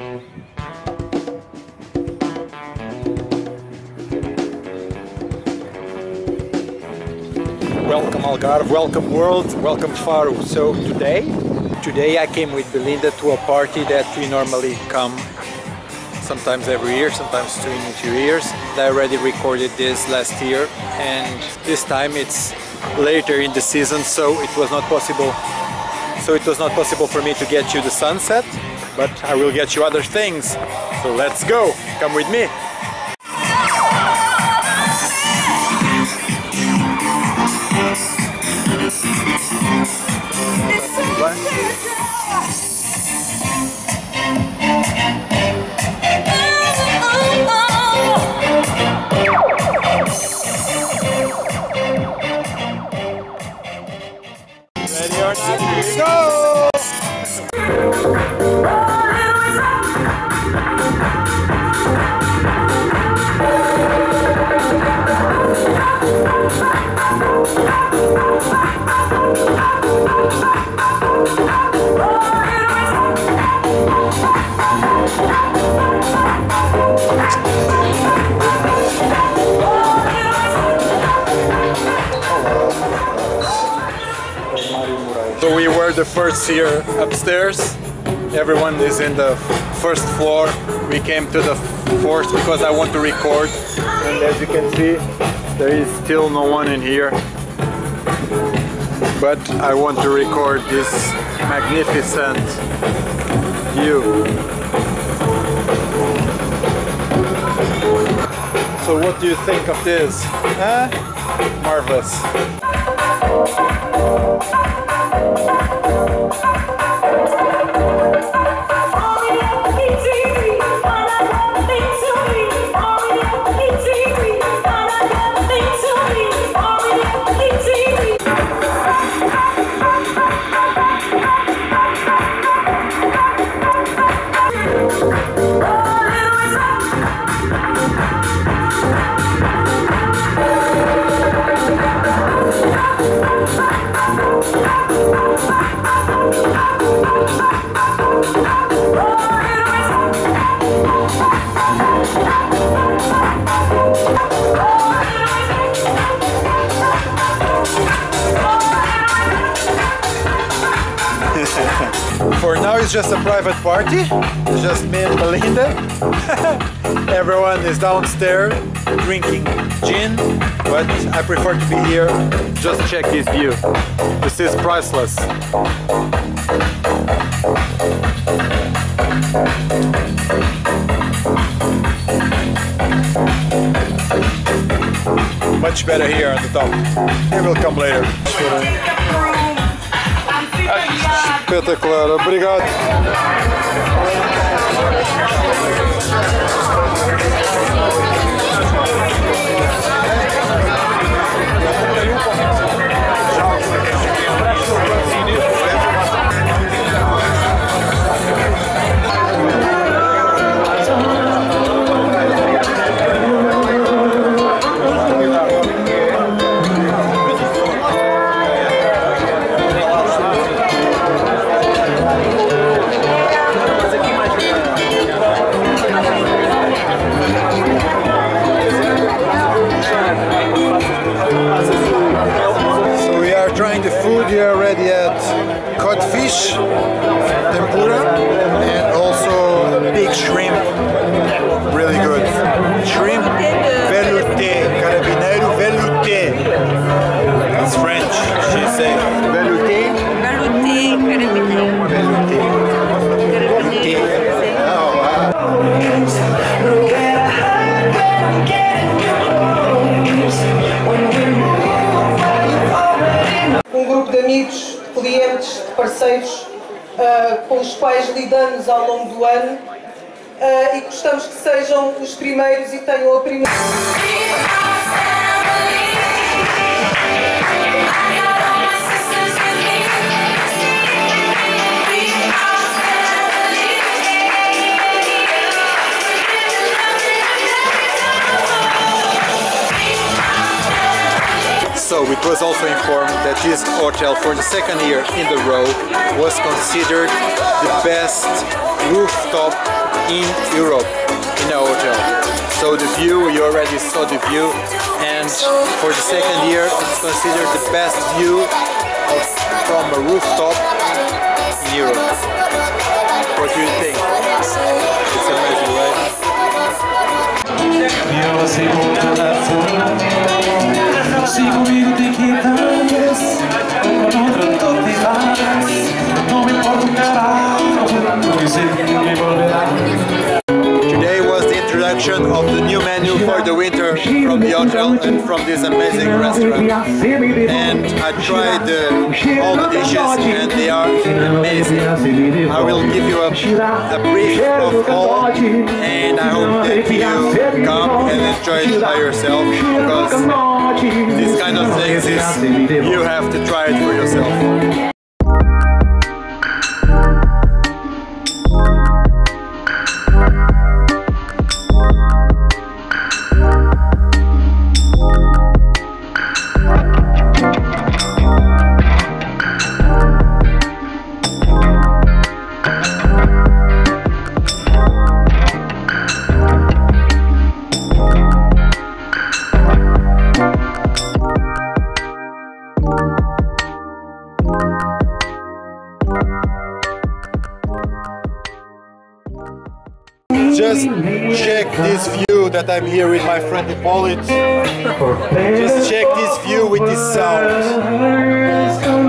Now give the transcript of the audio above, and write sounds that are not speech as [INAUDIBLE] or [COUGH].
Welcome Algarve, welcome world, welcome Faro. So today, today I came with Belinda to a party that we normally come sometimes every year, sometimes two in two years. I already recorded this last year and this time it's later in the season so it was not possible so it was not possible for me to get you the sunset but I will get you other things. So let's go. Come with me. Ready the first here upstairs. Everyone is in the first floor. We came to the fourth because I want to record. And as you can see, there is still no one in here. But I want to record this magnificent view. So what do you think of this? Huh? Marvelous. Ha [LAUGHS] ha! For now it's just a private party, it's just me and Belinda. [LAUGHS] Everyone is downstairs drinking gin, but I prefer to be here. Just check this view. This is priceless. Much better here on the top. It will come later. Espetacular, obrigado. De parceiros ah, com os quais lidamos ao longo do ano ah, e gostamos que sejam os primeiros e tenham a primeira. It was also informed that this hotel for the second year in the row was considered the best rooftop in Europe in a hotel. So the view, you already saw the view and for the second year it's considered the best view of, from a rooftop in Europe. What do you think? It's amazing, right? E ela se telefone Se comigo tem que antes Não tratou de várias Não me importa o caralho Pois ele me volverá Today was the introduction of the new menu for the winter from the hotel and from this amazing restaurant. And I tried uh, all the dishes and they are amazing. I will give you a, a brief of all and I hope that you come and enjoy it by yourself because these kind of things is you have to try it for yourself. Just check this view that I'm here with my friend Hippolyte. Just check this view with this sound.